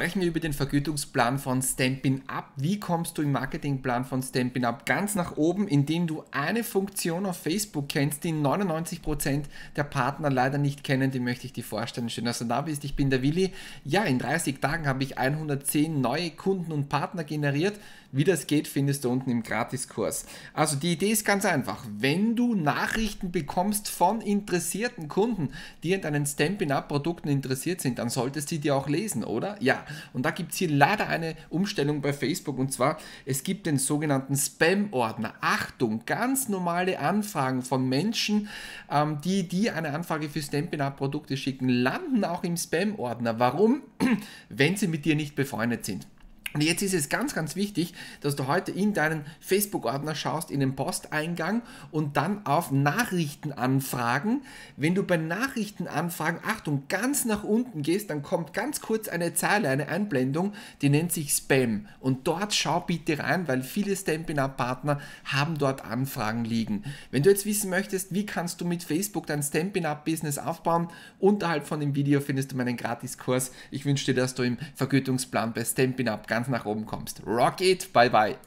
sprechen wir über den Vergütungsplan von Stampin' Up. Wie kommst du im Marketingplan von Stampin' Up ganz nach oben, indem du eine Funktion auf Facebook kennst, die 99% der Partner leider nicht kennen, die möchte ich dir vorstellen. Schön, dass du da bist. Ich bin der Willi. Ja, in 30 Tagen habe ich 110 neue Kunden und Partner generiert. Wie das geht, findest du unten im Gratiskurs. Also die Idee ist ganz einfach. Wenn du Nachrichten bekommst von interessierten Kunden, die an deinen Stampin' Up Produkten interessiert sind, dann solltest du die auch lesen, oder? Ja. Und da gibt es hier leider eine Umstellung bei Facebook und zwar, es gibt den sogenannten Spam-Ordner. Achtung, ganz normale Anfragen von Menschen, ähm, die dir eine Anfrage für Stampin' Up Produkte schicken, landen auch im Spam-Ordner. Warum? Wenn sie mit dir nicht befreundet sind. Und jetzt ist es ganz, ganz wichtig, dass du heute in deinen Facebook-Ordner schaust, in den Posteingang und dann auf Nachrichtenanfragen. Wenn du bei Nachrichtenanfragen, Achtung, ganz nach unten gehst, dann kommt ganz kurz eine Zeile, eine Einblendung, die nennt sich Spam. Und dort schau bitte rein, weil viele Stampin' Up-Partner haben dort Anfragen liegen. Wenn du jetzt wissen möchtest, wie kannst du mit Facebook dein Stampin' Up-Business aufbauen, unterhalb von dem Video findest du meinen Gratiskurs. Ich wünsche dir, dass du im Vergütungsplan bei Stampin' Up ganz ganz nach oben kommst. Rock it, bye bye.